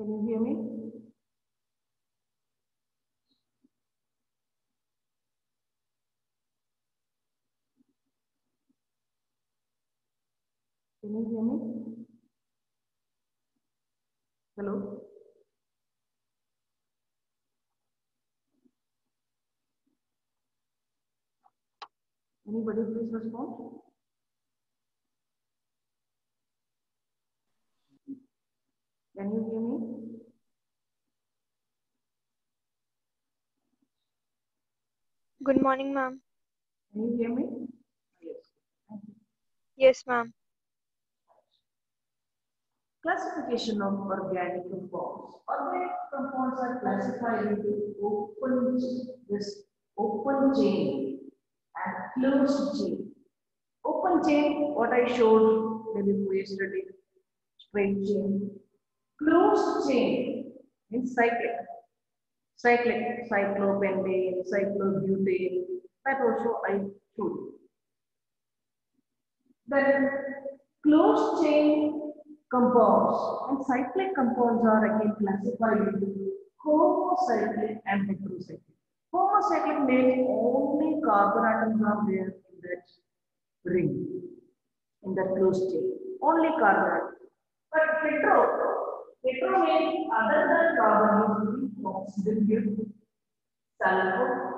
Can you hear me? Can you hear me? Hello? Anybody please respond? Can you hear me? Good morning, ma'am. Can you hear me? Yes. Yes, ma'am. Classification of organic compounds. Organic compounds are classified into open, this open chain and closed chain. Open chain, what I showed maybe yesterday, straight chain. Closed chain means cyclic. Cyclic, cyclopentane, cyclobutane, that also I showed. Then closed chain compounds and cyclic compounds are again classified into homocyclic and heterocyclic. Homocyclic means only carbon atoms are there in that ring, in that closed chain. Only carbon atoms. But hetero, means other than carbon is oxygen here, sulfur.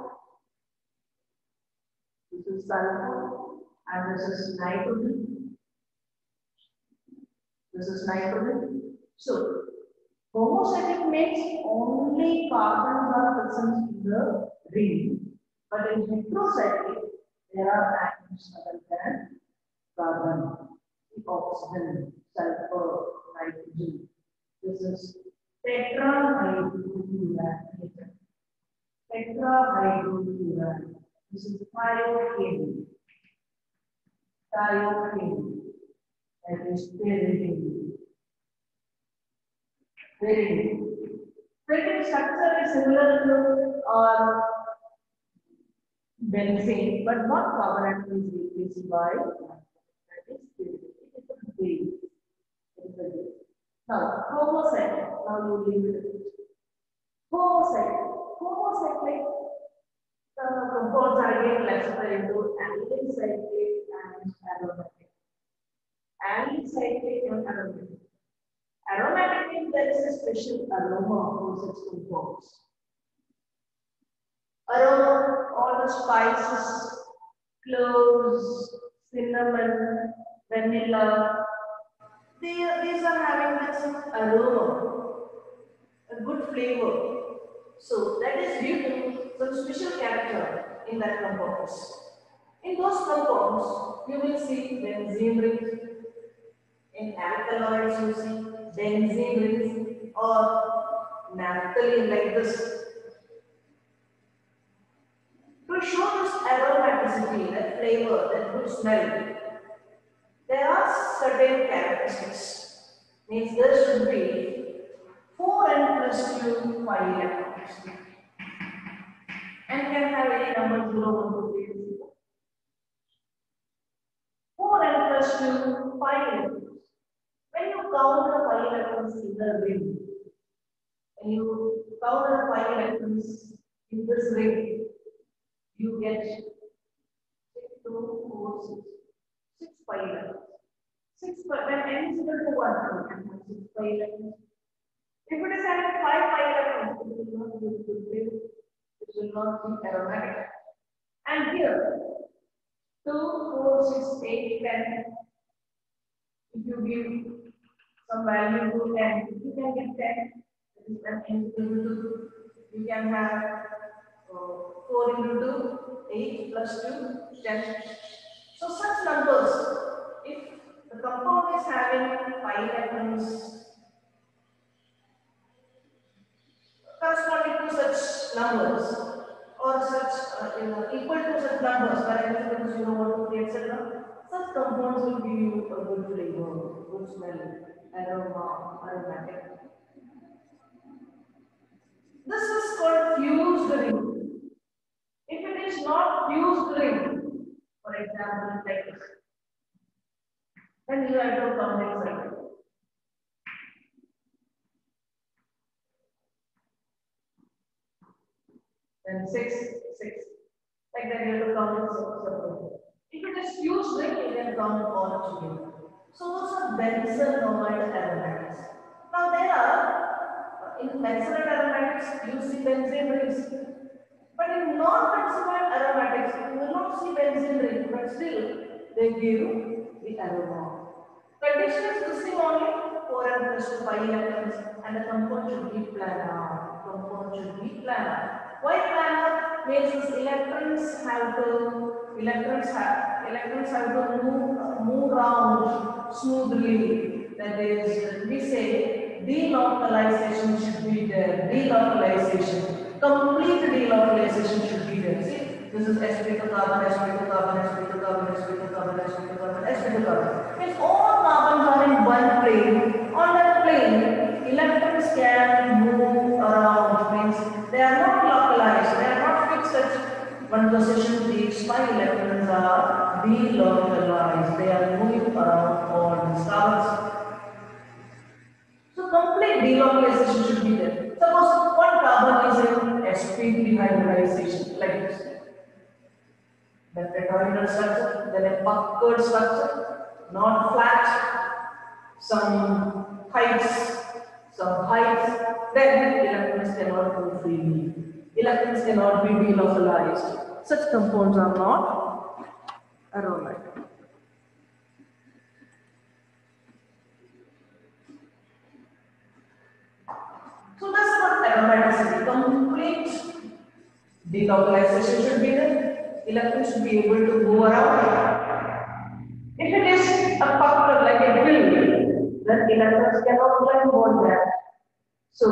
This is sulfur and this is nitrogen. This is nitrogen. So, homocyclic means only carbons are present in the ring. But in heterocyclic, there are atoms other than carbon, the oxygen, sulfur, nitrogen. This is tetrahydrofuran. Tetrahydrofuran. This is thiocane. Thiocane. That is pyridine. Pyridine. Pyridine structure is similar to uh, benzene, but not carbon atom is by that is pyridine. Base. Leave it. Homocyclic. Uh, compounds are again classified into alicyclic and aromatic. Alicyclic and aromatic. Aromatic means a special aroma for such compounds. Aroma, all the spices, cloves, cinnamon, vanilla, they, these are having this aroma, a good flavor. So that is due to some special character in that compounds. In those compounds, you will see benzene rings. In alkaloids, you see benzene rings or naphthalene like this. To show this aromaticity, that flavor, that good smell, characteristics. Means there should be 4 n plus 2 pi electrons. And can have any number 0, 1, 2, 3, 4. 4 n plus 2 pi electrons. When you count the pi electrons in the ring, when you count the pi electrons in this ring, you get 6, 2, 4, 6. 6 pi electrons. 6 pi, when n is equal to 1, you can have 6 pi electrons. If it is having 5 pi electrons, it will not be flavor. It will not be aromatic. And here, 2, 4, 6, 8, 10. If you give some value to 10, you can get 10. That is when n equal to 2. You can have uh, 4 into 2, 8 plus 2, 10. So such numbers, is having 5 atoms corresponding to such numbers or such uh, you know, equal to such numbers, for example, 0, 1, 2, 3, etc., such compounds will give you a good flavor, good smell, aroma, aromatic. This is called fused ring. If it is not fused ring, for example, like this, then you have to convex circle. Then six, six. Like that, you have to convex circle. If it is huge ring, you can count all together. So those are benzene, nomad aromatics. Now there are uh, in benzene aromatics you see benzene rings, but in non-benzene aromatics you will not see benzene rings, but still they give the aroma. Condition is the same only, 4 and plus 2 pi electrons, and the compound should be planar. Compound should be planar. Why planar? Means electrons have to, electrons have, electrons have to move, move around smoothly. That is, we say delocalization should be there. Delocalization. Complete delocalization should be there. See? This is sp2 carbon, sp2 carbon, sp2 carbon, sp2 carbon, sp2 carbon, sp2 carbon. Means all carbons are in one plane. On that plane, electrons can move around. Means they are not localized. They are not fixed at one position. These pi electrons are delocalized. They are moving around all these carbons. So complete delocalization should be there. Suppose one carbon is in sp3 hybridization like this then tetrahedral structure, then a puckered structure, not flat, some heights, some heights, then electrons cannot move freely. Electrons cannot be delocalized. Such compounds are not aromatic. So that's what aromaticity. Complete delocalization should be there. Electrons should be able to go around. If it is a pucker like a drill, then electrons cannot climb on that. So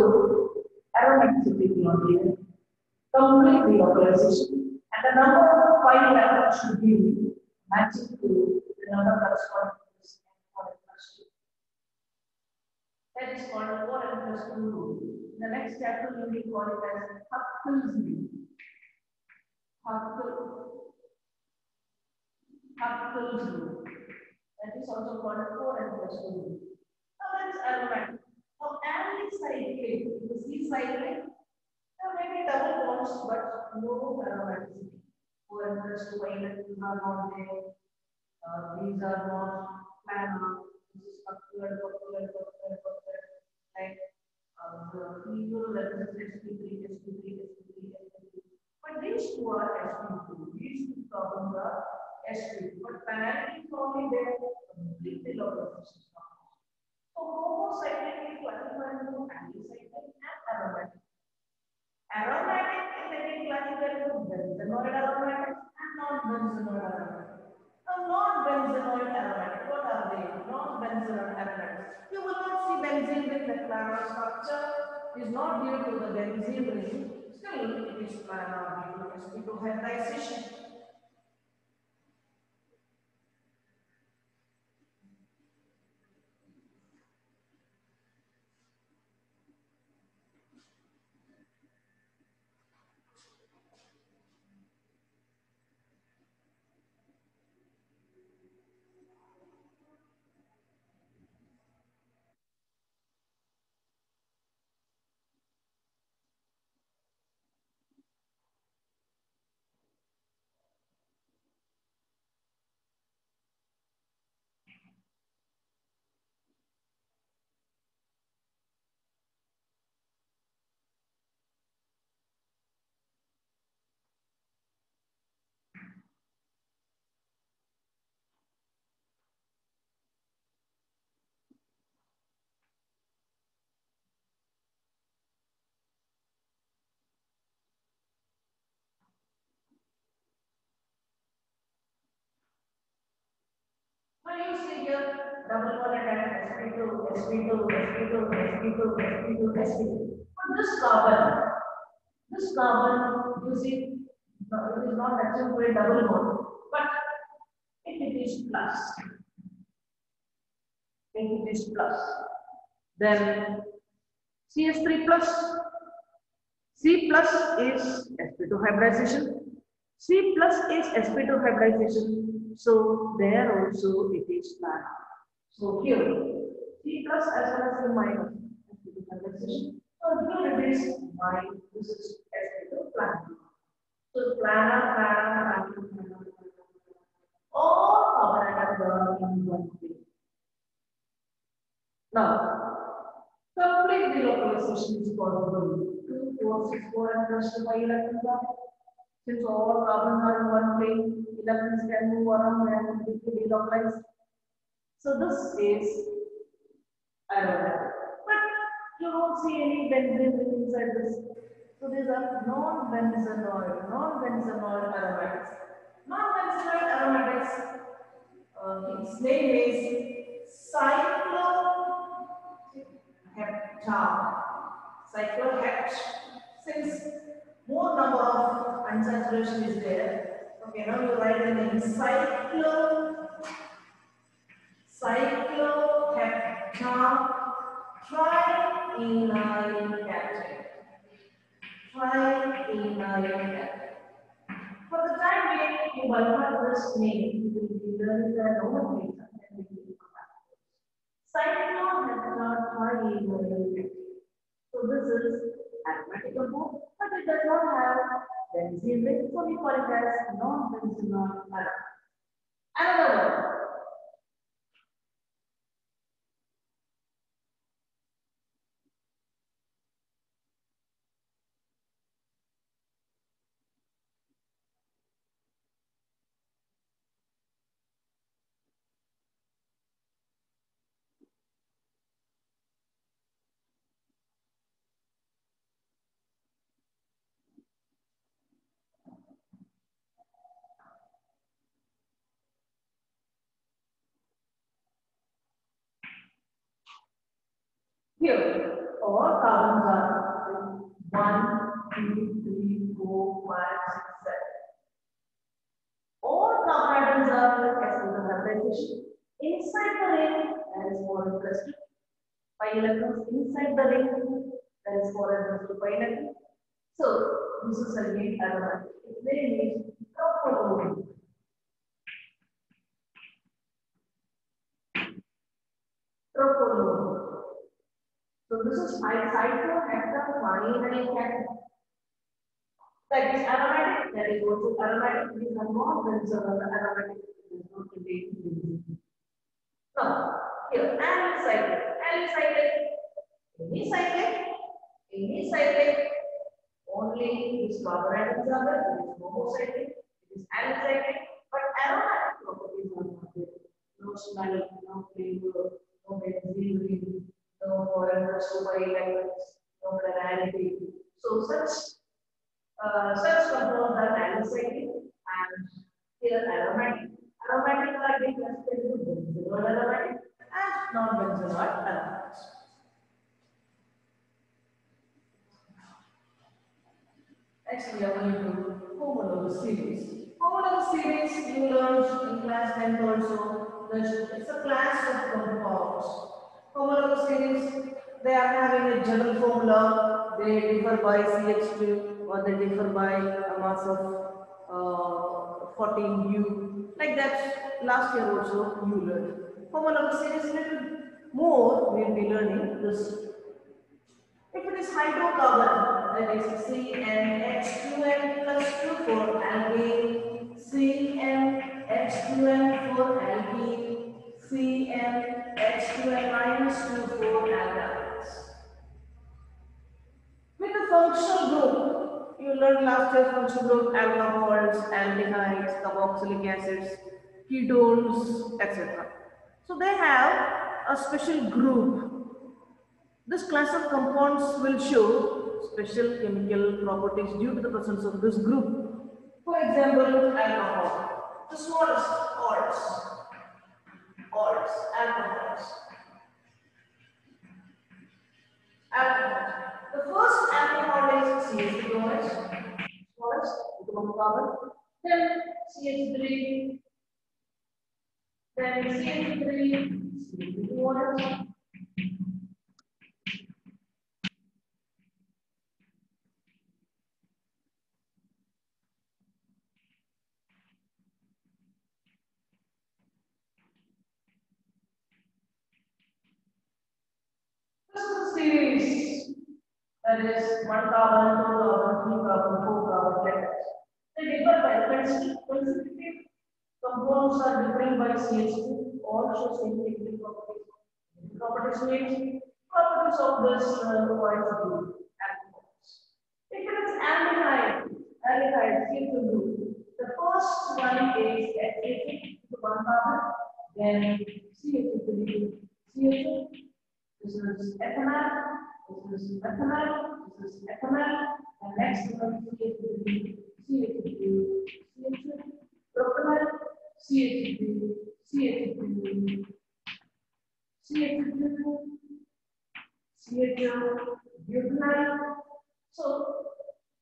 aromaticity is not there. Complete delocalization. And the number of pi electrons should be matching to the number corresponding to this n plus 2. That is called 4 n plus 2 rule. The next chapter, we will call it as Huckel's rule. Rule. That is also called 4 n plus 2 rule. Now that is aromatic. Now alicyclic, the C cyclic, there may be double bonds, but no aromaticity. 4 n plus 2 electrons are not there. Uh, these are not planar. This is particular, particular, particular, particular. Like uh, the people represents sp3, sp3, sp3, sp3. But these two are sp2. These two carbons are sp2. But planarity is only there. Completely localization. So homocyclic classified into alicyclic and aromatic. Aromatic is again classified into benzenoid aromatic and non-benzenoid aromatic. Now, non-benzenoid aromatic, what are they? Non-benzenoid aromatic. You will not see benzene with the planar structure. Is not due to the benzene ring. Still, it is planar due to sp2 hybridization. When you see here double bonded atom sp2, sp2, sp2, sp2, sp2, sp2. But this carbon, this carbon, you see, uh, it is not actually double bond, but if it is plus, if it is plus, then CS3 plus, C plus is sp2 hybridization, C plus is sp2 hybridization. So there also it is planar. So here C plus as well as the minus sp2 hybridization. So here it is minus this is sp2 planar. So planar, planar, planar, planar. All carbon atoms are in one plane. Now, complete delocalization is possible. 2, 4, 6, 4 and plus 2 pi electrons are. Since all carbons are in one plane, electrons can move around and be delocalized. So this is aromatic. But you don't see any benzene inside this. So these are non-benzenoid, non-benzenoid aromatics. Non-benzenoid aromatics, uh, its name is cycloheptane. Cyclohept. Since more number of unsaturation is there, okay, now you write the name cyclo, cycloheptane triennyl captain. For the time being, you bypass this name, you will be learning the come back. Cycloheptane triennyl captain. So this is aromatic compound, but it does not have benzene ring, so we call it as non-benzenoid aromat. Another one. Here, all carbons are 1, 2, 3, 4, 5, 6, 7. All carbon atoms are as hybridization. Inside the ring, there is 4 and plus 2. pi electrons inside the ring, there is 4 and plus 2 pi electrons. So, this is again aromatic. Its name is tropolone. Tropolone. This is cat. That is aromatic, that is also aromatic, these are not benzene aromatic, it is not related to benzene. Now, here, alicyclic, any cyclic, any cyclic, only these carbon atoms are there, it is homocyclic, it is alicyclic, but aromatic properties are not there. No smell, no flavor, no benzene ring, no foreign plus pi electrons, no polarity. So such uh, such compounds are alicyclic and here aromatic. Aromatic are again classified into benzenoid aromatic and non-benzenoid aromatics. Next we are going to homologous series. Homologous series you learned in class 10 also. It's a class of compounds they are having a general formula, they differ by CH2 or they differ by a mass of uh, 14 U. Like that, last year also you learned. Homologous series, little more we will be learning this. If it is hydrocarbon, that is CnH2n plus 2 for alkane, CnH2n for alkene, CnH2n minus 2 for alkynes. Functional group, you learned last year functional group alcohols, aldehydes, carboxylic acids, ketones, etc. So they have a special group. This class of compounds will show special chemical properties due to the presence of this group. For example, alcohol. The smallest salts salts, alcohols. Alcohol. Alcohol is CH2OH, smallest, become carbon. Then CH3, then CH3, CH2OH. series that is one carbon, two carbon, three carbon, four carbon, like that. They differ by constitutive compounds are different by CH2, all show same chemical properties. Properties means properties of this uh, view. alcohols. If it is aldehyde, aldehyde, CH2, the first one is acidic to one carbon, then CH2, CH2, this is ethanol, this is methanol, this is ethanol, and next one CH2, CH2, CH2, propanol, CH2, CH2, CH2, CH2, butanol. So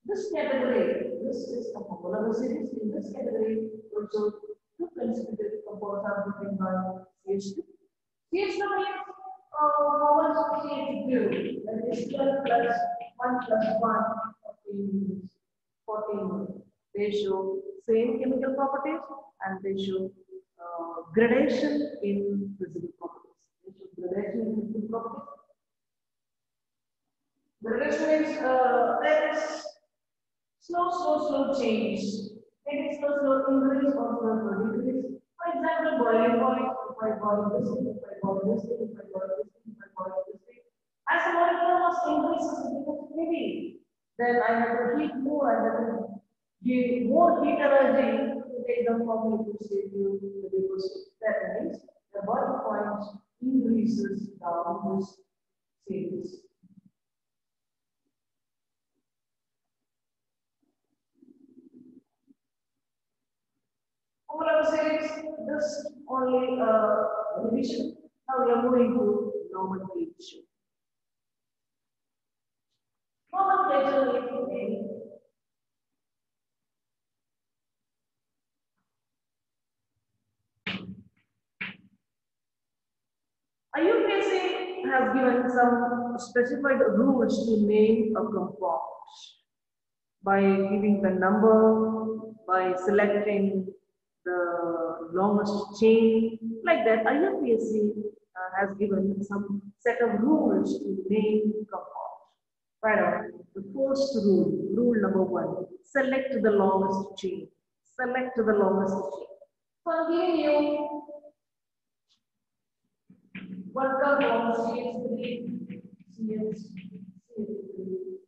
this category, this is a popular series. In this category, also two consecutive compounds are written by CH2. CH2 means uh, how much CH2? That is 12 plus 1 plus 1 14 14. They show same chemical properties and they show uh, gradation in physical properties. They show gradation in physical properties. Gradation is uh, there is slow, slow, slow change. Maybe slow, slow increase or slow, slow decrease. For example, boiling point, I boil this thing, if I boil this. As the molecular mass increases, becomes. Then I have to heat more and then give more heat energy to take them from liquid state to the liquid. That means the boiling point increases down this series. Over series, this only uh, revision. Now we are moving to nomenclature. Nomenclature means IUPAC has given some specified rules to name a compound by giving the number, by selecting the longest chain, like that. IUPAC uh, has given some set of rules to name compound. Right on. The first rule, rule number one, select the longest chain. Select the longest chain. So I'm you what compound CH3, CH, CH3.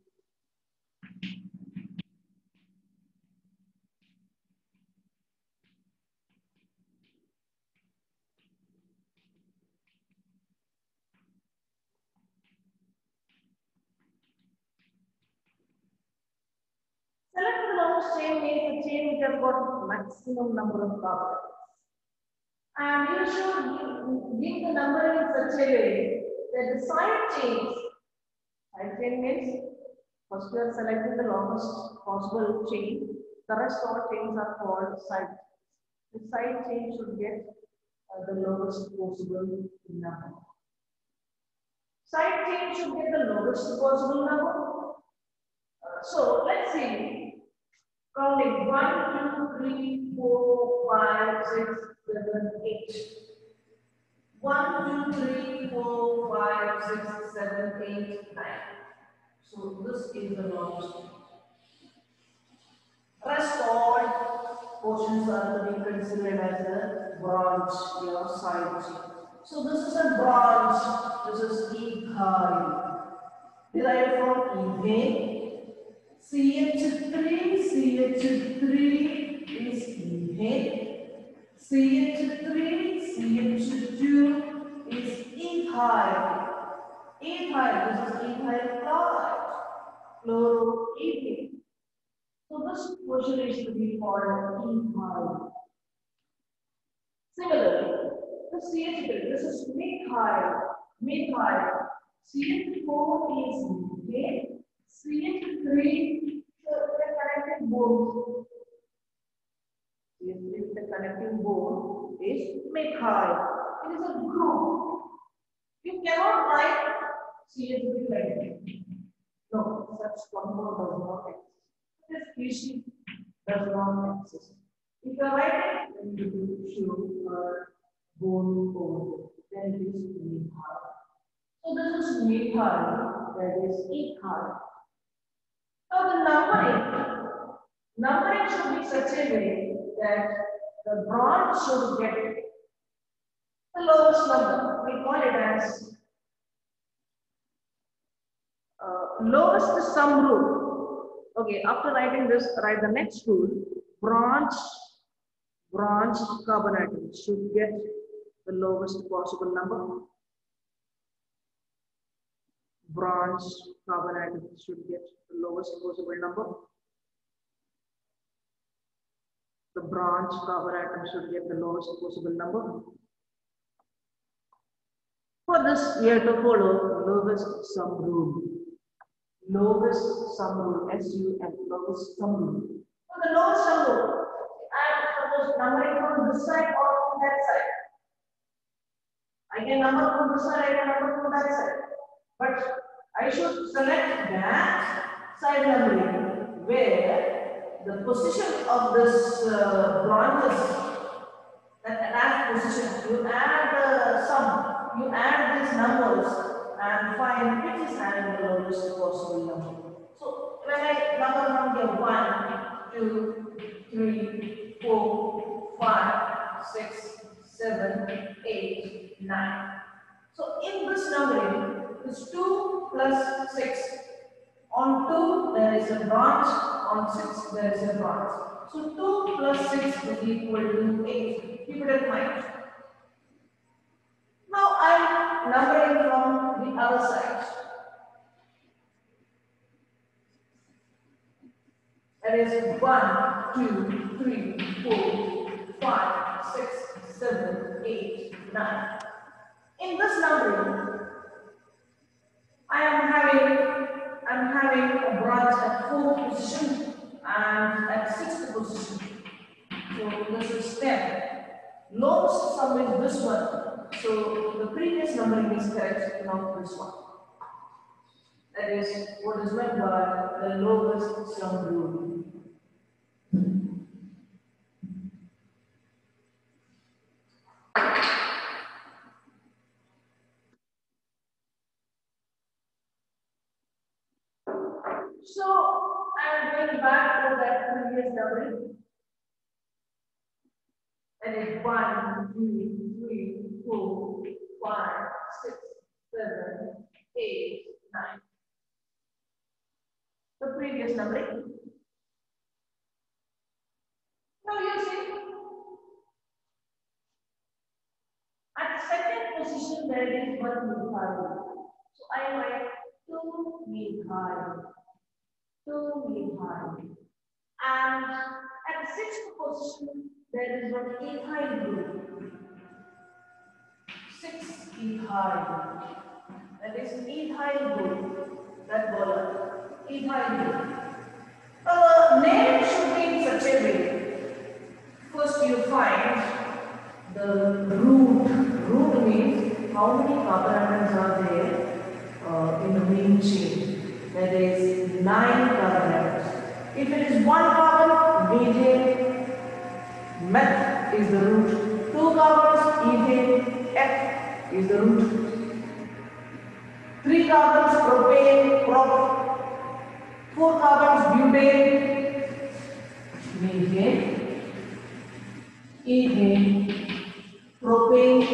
Select the longest chain means the chain which has got maximum number of carbons. And you should give the number in such a way that the side chains, side chain means first you are selecting the longest possible chain, the rest all chains are called side chains. The side chain should get uh, the lowest possible number. Side chain should get the lowest possible number. Uh, so let's see. Counting 1, 2, 3, 4, 5, 6, 7, 8. 1, 2, 3, 4, 5, 6, 7, 8, 9. So this is the longest. Rest all portions are to be considered as a branch, your side. So this is a branch, this is ethyl. Derived from ethane. CH3, CH3 is ethane. CH3, CH2 is ethyl. Ethyl, this is ethyl chloride. Chloroethane. So this portion is to be called ethyl. Similarly, the CH3, this is methyl. Methyl. CH4 is methane. CH3 so the connecting bone. CH3 the connecting bone is methyl. It is a group. You cannot write CH3 like that. No, such compound does not exist. This species does not exist. If you are writing, then you show a bone bone. Then it is methyl. So this is methyl, that is ethyl. Now the numbering, numbering should be such a way that the bronze should get the lowest number. We call it as uh, lowest sum rule. Okay, after writing this, write the next rule. Bronze, bronze carbon atom should get the lowest possible number. Bronze carbon atom should get the lowest possible number. The bronze carbon atom should get the lowest possible number. For this, we have to follow lowest sum rule. Lowest sum rule, S-U-M, lowest sum rule. For the lowest sum rule, I suppose numbering from this side or from that side. I can number from this side, I can number from that side. But I should select that side numbering where the position of this uh, branches, that add position, you add the sum, you add these numbers and find which is the lowest possible number. So when I number from here, one, two, three, four, five, six, seven, eight, nine. So in this numbering, it's 2 plus 6. On 2, there is a branch. On 6, there is a branch. So 2 plus 6 is equal to 8. Keep it in mind. Now I am numbering from the other side. That is 1, 2, 3, 4, 5, 6, 7, 8, 9. In this numbering, I am having I'm having a branch at fourth position and at sixth position. So this is 10. Lowest sum is this one. So the previous numbering is correct, not this one. That is what is meant by the lowest sum rule. So I am going that previous numbering. And it's one, two, three, four, five, six, seven, eight, nine. The previous numbering. Now you see, at second position there is one methyl. So I write two methyl. 2 methyl. And at the sixth position, there is one ethyl group. 6 ethyl. That is ethyl group. That bola. Ethyl group. The name should be in such a way. First you find the root. Root means how many carbon atoms are there uh, in the main chain. That is 9 carbon atoms. If it is 1 carbon, BJ, meth is the root. 2 carbons, ethane, F is the root. 3 carbons, propane, prop. 4 carbons, butane, methane, ethane, propane,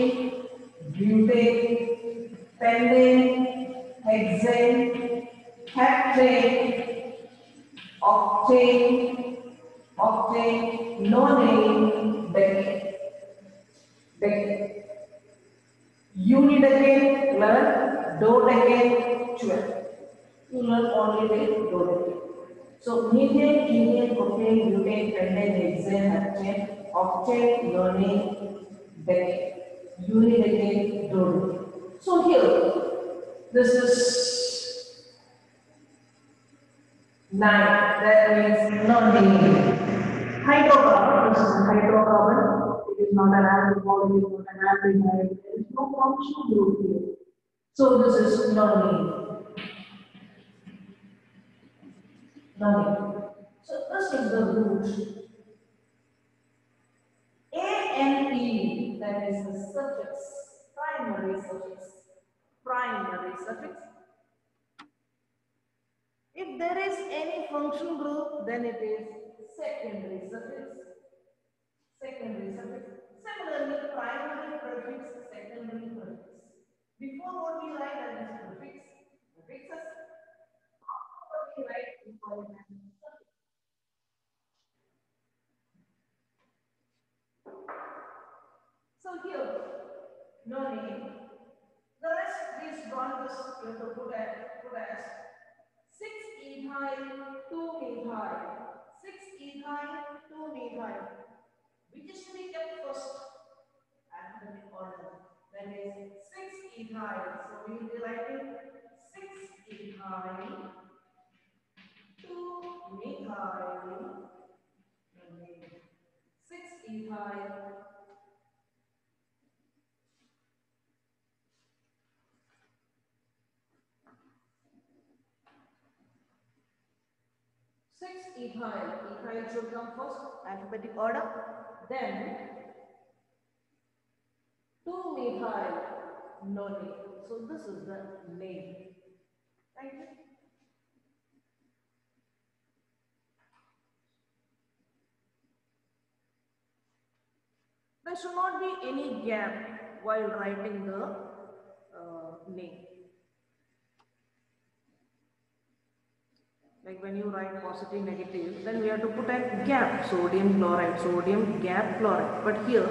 butane, pentane, hexane, heptane, octane, octane, nonane, decane, decane. Undecane, learn, dodecane, 12. You learn only the dodecane. So methane, ethane, propane, butane, pentane, hexane, heptane. So here, this is 9. That means non-linear. Hydrocarbon, this is hydrocarbon. It is not an alcohol, it is not an aldehyde. There is no functional group here. So this is non-linear. Non-linear. So this is the root. A and E, that is the suffix, primary suffix, primary suffix. If there is any function group, then it is secondary suffix, secondary suffix. Similarly, primary prefix, secondary prefix. Before what we write as prefix, prefixes. After what we write, we call it as. So here, no name. The rest you have to put as, put as 6 ethyl 2 methyl. 6 ethyl 2 methyl. Which is to be kept first alphabetic order. That is 6 ethyl. So we will be writing 6 ethyl 2 methyl. 6 ethyl Six ethyl. Ethyl should come first, alphabetic order. Then two methyl nonane. So this is the name. You. There should not be any gap while writing the uh, name. Like when you write positive negative then we have to put a gap sodium chloride sodium gap chloride. But here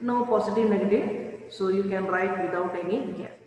no positive negative so you can write without any gap